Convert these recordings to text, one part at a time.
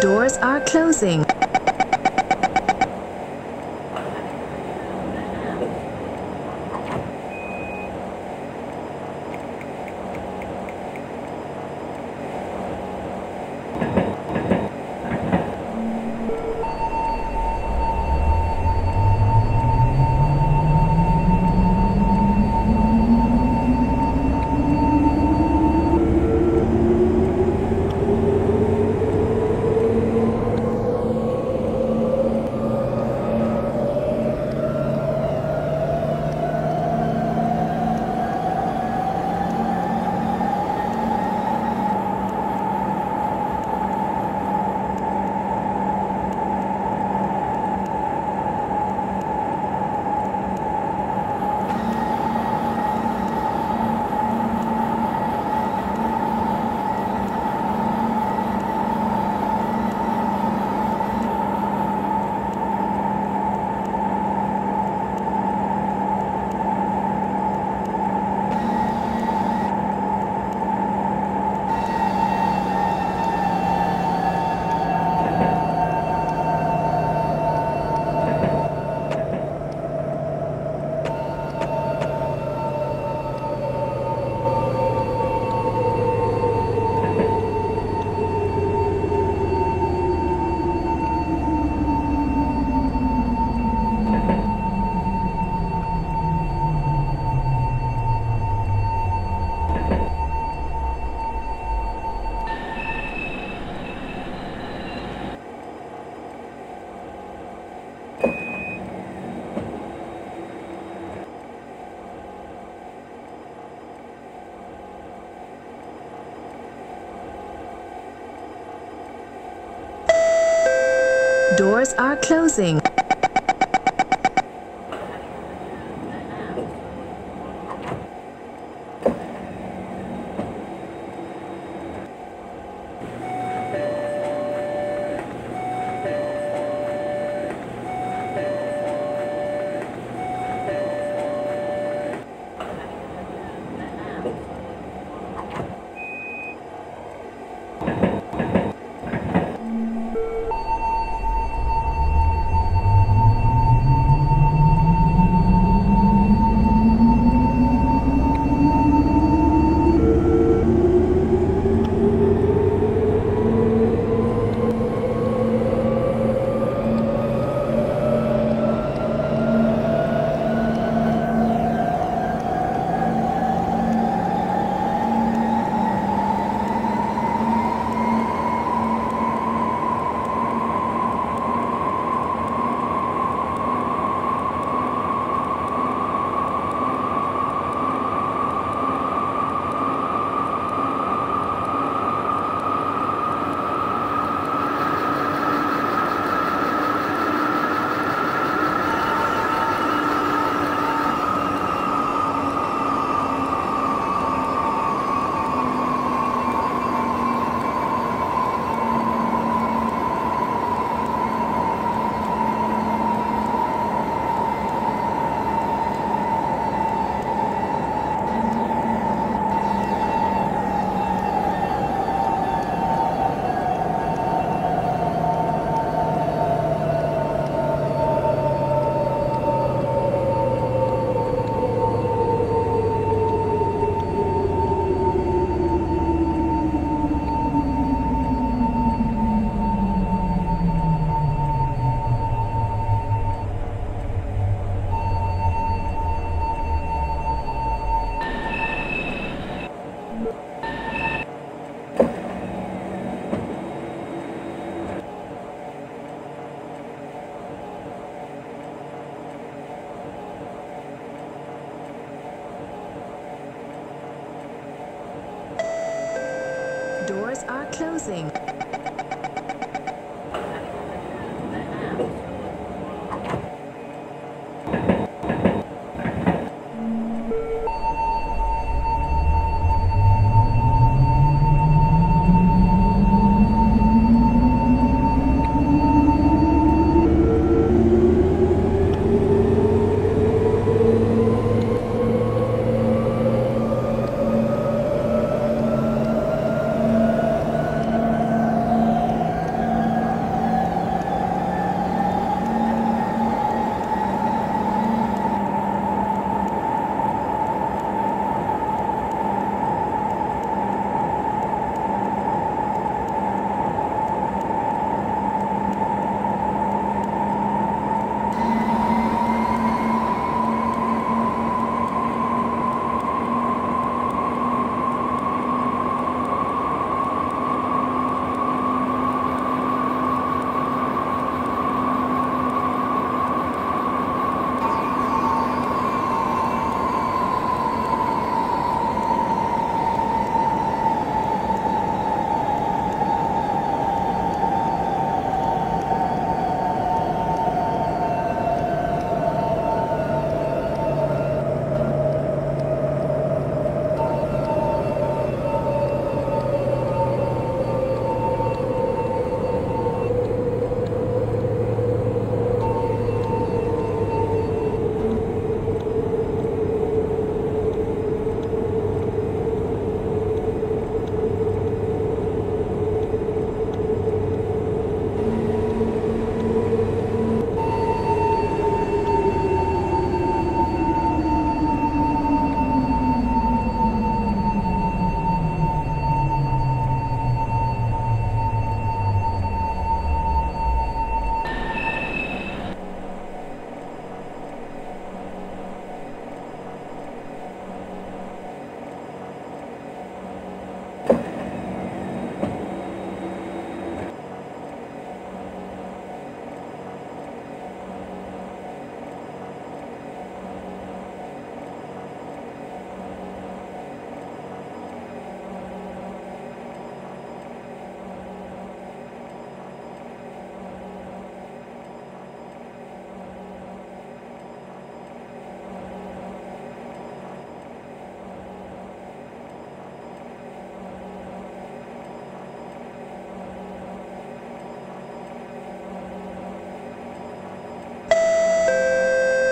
Doors are closing. Doors are closing. are closing.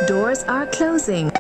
Doors are closing.